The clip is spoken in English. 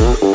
Mm-mm.